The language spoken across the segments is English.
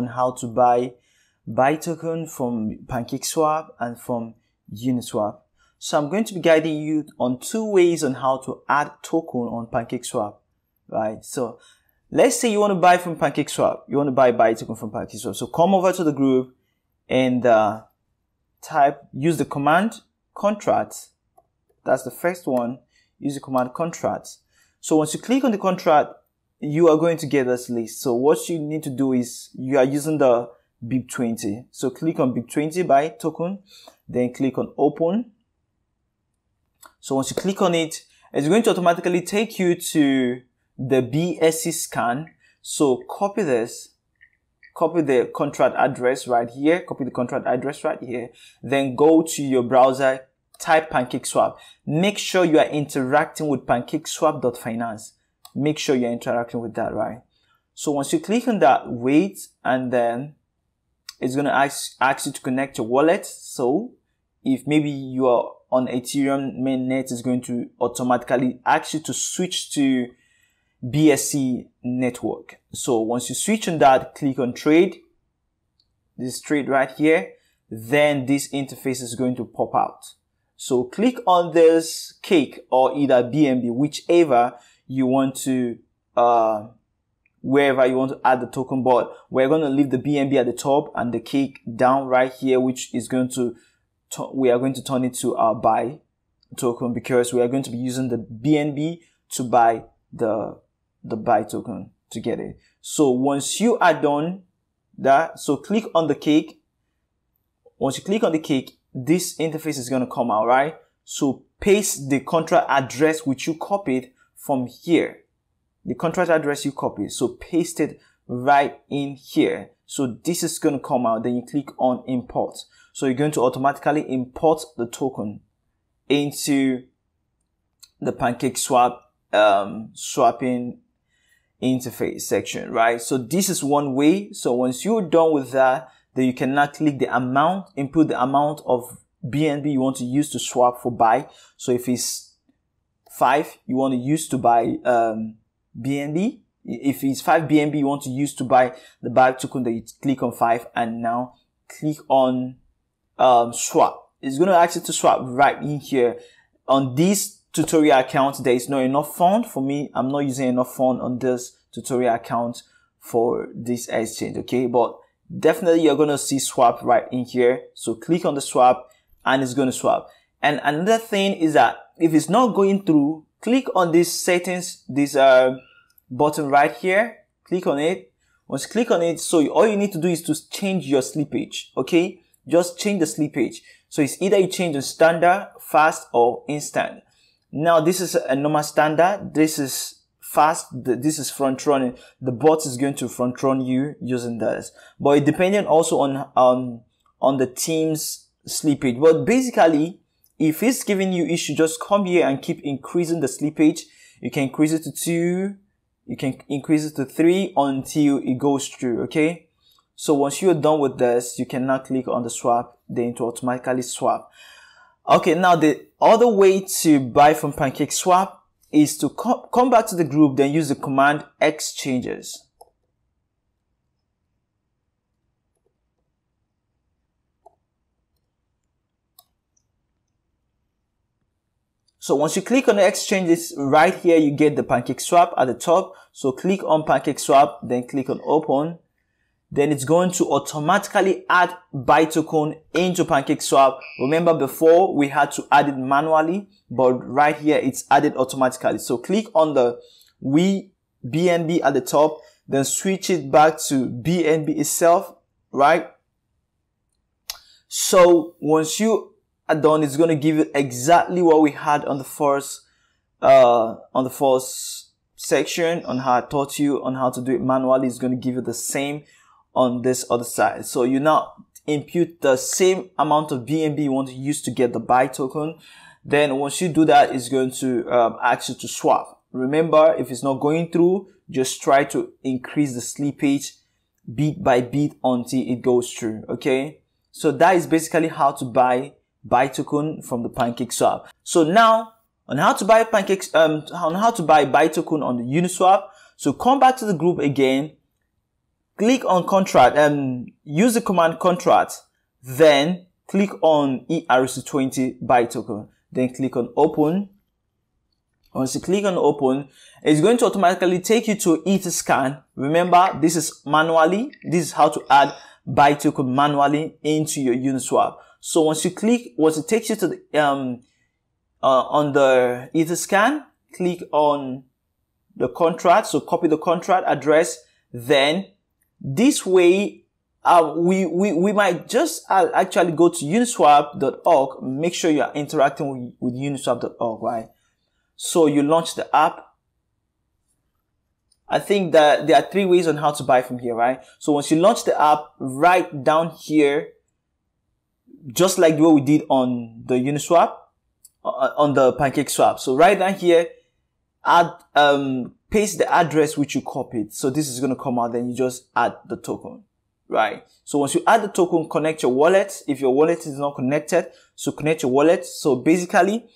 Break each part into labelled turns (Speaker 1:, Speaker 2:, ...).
Speaker 1: on how to buy buy token from PancakeSwap and from Uniswap. So I'm going to be guiding you on two ways on how to add token on PancakeSwap, right? So let's say you want to buy from PancakeSwap. You want to buy buy token from PancakeSwap. So come over to the group and uh, type, use the command contract. That's the first one. Use the command contract. So once you click on the contract, you are going to get this list. So what you need to do is you are using the BEP20. So click on BEP20 buy token, then click on open so once you click on it, it's going to automatically take you to the BSC scan. So copy this, copy the contract address right here, copy the contract address right here, then go to your browser, type PancakeSwap. Make sure you are interacting with PancakeSwap.finance. Make sure you're interacting with that, right? So once you click on that, wait, and then it's going to ask, ask you to connect your wallet. So if maybe you are on Ethereum mainnet is going to automatically ask you to switch to BSC network. So once you switch on that, click on trade, this trade right here, then this interface is going to pop out. So click on this cake or either BNB, whichever you want to, uh, wherever you want to add the token, but we're going to leave the BNB at the top and the cake down right here, which is going to we are going to turn it to our buy token because we are going to be using the BNB to buy the, the buy token to get it. So once you are done that, so click on the cake. Once you click on the cake, this interface is going to come out, right? So paste the contract address which you copied from here. The contract address you copy, So paste it right in here. So this is going to come out. Then you click on import. So you're going to automatically import the token into the PancakeSwap um, swapping interface section, right? So this is one way. So once you're done with that, then you can now click the amount, input the amount of BNB you want to use to swap for buy. So if it's five, you want to use to buy um, BNB. If it's five BNB you want to use to buy the buy token, then you click on five and now click on um, swap. It's going to ask you to swap right in here. On this tutorial account, there is not enough fund for me. I'm not using enough fund on this tutorial account for this exchange. Okay. But definitely you're going to see swap right in here. So click on the swap and it's going to swap. And another thing is that if it's not going through, click on this settings, this uh, button right here. Click on it. Once click on it, so all you need to do is to change your slippage. Okay just change the slippage. So it's either you change the standard, fast, or instant. Now this is a normal standard. This is fast. This is front running. The bot is going to front run you using this. But it depending also on um on the team's slippage. But basically, if it's giving you issue, just come here and keep increasing the slippage. You can increase it to two. You can increase it to three until it goes through. Okay. So once you're done with this, you can now click on the swap, then to automatically swap. Okay, now the other way to buy from PancakeSwap is to com come back to the group, then use the command exchanges. So once you click on the exchanges right here, you get the PancakeSwap at the top. So click on PancakeSwap, then click on open then it's going to automatically add token into PancakeSwap. Remember before we had to add it manually, but right here it's added automatically. So click on the we BNB at the top, then switch it back to BNB itself, right? So once you done, it's going to give you exactly what we had on the first, uh, on the first section on how I taught you on how to do it manually. It's going to give you the same on this other side. So you now impute the same amount of BNB you want to use to get the buy token. Then once you do that, it's going to um, ask you to swap. Remember, if it's not going through, just try to increase the slippage bit by bit until it goes through. Okay. So that is basically how to buy buy token from the pancake swap. So now on how to buy pancakes, um, on how to buy token on the Uniswap. So come back to the group again click on contract and use the command contract, then click on ERC20 buy token, then click on open. Once you click on open, it's going to automatically take you to Etherscan. Remember, this is manually. This is how to add buy token manually into your Uniswap. So once you click, once it takes you to the, um, uh, on the Etherscan, click on the contract. So copy the contract address. Then this way, uh, we, we, we might just uh, actually go to uniswap.org. Make sure you are interacting with, with uniswap.org, right? So you launch the app. I think that there are three ways on how to buy from here, right? So once you launch the app, right down here, just like way we did on the Uniswap, uh, on the Pancake Swap. So right down here, add, um, paste the address which you copied. So this is going to come out. Then you just add the token, right? So once you add the token, connect your wallet. If your wallet is not connected, so connect your wallet. So basically,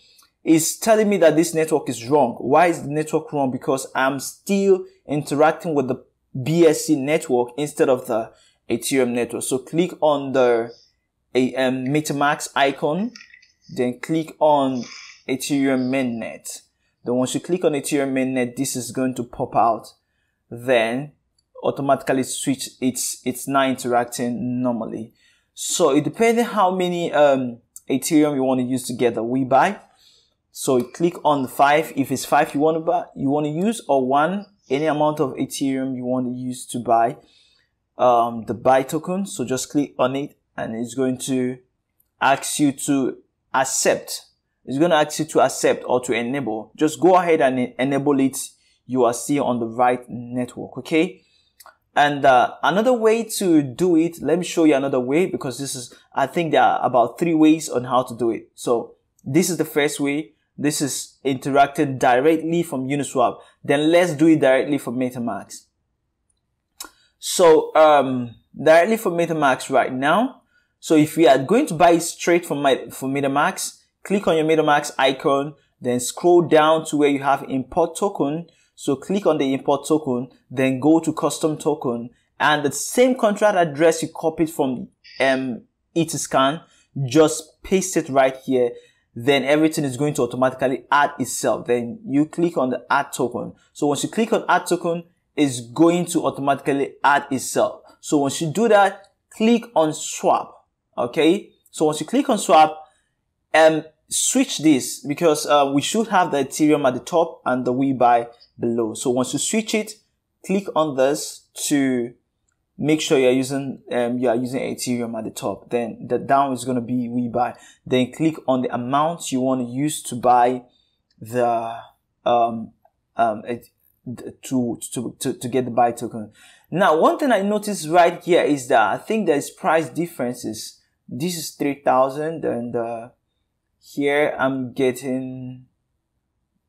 Speaker 1: it's telling me that this network is wrong. Why is the network wrong? Because I'm still interacting with the BSC network instead of the Ethereum network. So click on the um, MetaMask icon, then click on Ethereum mainnet. Then once you click on Ethereum mainnet, this is going to pop out. Then automatically switch. It's, it's not interacting normally. So it depends on how many, um, Ethereum you want to use together. We buy. So you click on the five. If it's five you want to buy, you want to use or one, any amount of Ethereum you want to use to buy, um, the buy token. So just click on it and it's going to ask you to accept it's going to ask you to accept or to enable. Just go ahead and enable it. You are still on the right network. Okay. And uh, another way to do it, let me show you another way because this is, I think there are about three ways on how to do it. So this is the first way. This is interacting directly from Uniswap. Then let's do it directly from MetaMask. So, um, directly from MetaMask right now. So if you are going to buy straight from my, from MetaMask, click on your MetaMask icon, then scroll down to where you have import token. So click on the import token, then go to custom token and the same contract address you copied from um, Etherscan, just paste it right here. Then everything is going to automatically add itself. Then you click on the add token. So once you click on add token, it's going to automatically add itself. So once you do that, click on swap. Okay. So once you click on swap, um, switch this because uh, we should have the Ethereum at the top and the WeBuy below. So once you switch it, click on this to make sure you're using um, you are using Ethereum at the top. Then the down is going to be WeBuy. Then click on the amount you want to use to buy the um um to, to to to get the buy token. Now, one thing I noticed right here is that I think there's price differences. This is three thousand and uh, here I'm getting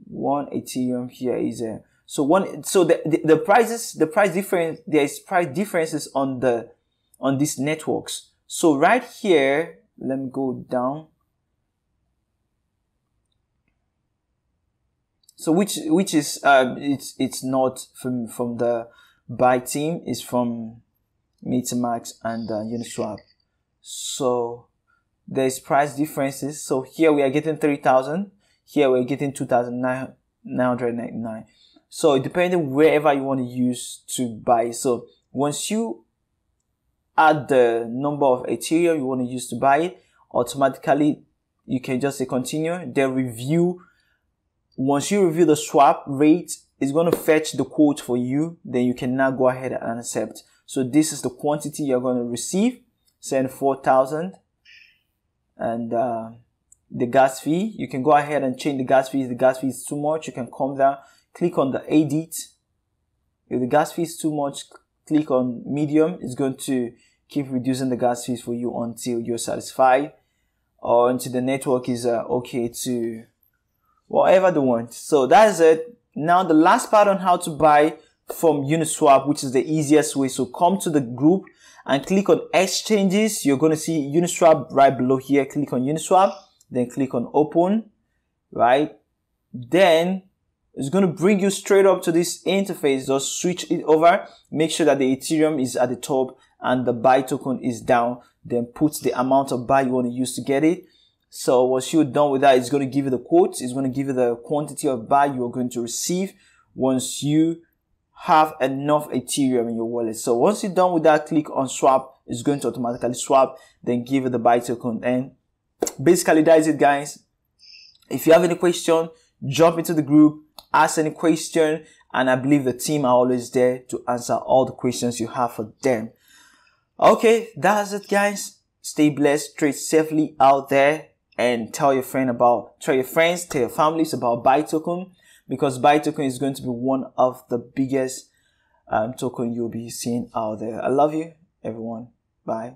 Speaker 1: one Ethereum here is a so one so the, the, the prices the price difference there is price differences on the on these networks. So right here, let me go down. So which which is uh it's it's not from from the buy team is from MetaMask and uh, Uniswap. So there's price differences. So here we are getting 3,000. Here we're getting 2,999. So depending wherever you want to use to buy. So once you add the number of Ethereum you want to use to buy it, automatically you can just say continue. Then review. Once you review the swap rate, it's going to fetch the quote for you. Then you can now go ahead and accept. So this is the quantity you're going to receive. Send 4,000 and uh, the gas fee. You can go ahead and change the gas fee. The gas fee is too much, you can come down, click on the edit. If the gas fee is too much, click on medium. It's going to keep reducing the gas fees for you until you're satisfied or until the network is uh, okay to whatever they want. So that's it. Now the last part on how to buy from Uniswap, which is the easiest way. So come to the group and click on exchanges. You're going to see Uniswap right below here. Click on Uniswap, then click on open, right? Then It's going to bring you straight up to this interface. Just switch it over. Make sure that the Ethereum is at the top and the buy token is down. Then put the amount of buy you want to use to get it. So once you're done with that, it's going to give you the quotes. It's going to give you the quantity of buy you are going to receive once you have enough Ethereum in your wallet. So once you're done with that, click on swap. It's going to automatically swap, then give you the buy token. And basically that's it, guys. If you have any question, jump into the group, ask any question, and I believe the team are always there to answer all the questions you have for them. Okay, that's it, guys. Stay blessed, trade safely out there, and tell your friend about, tell your friends, tell your families about Buy Token because Buy Token is going to be one of the biggest um, token you'll be seeing out there. I love you, everyone. Bye.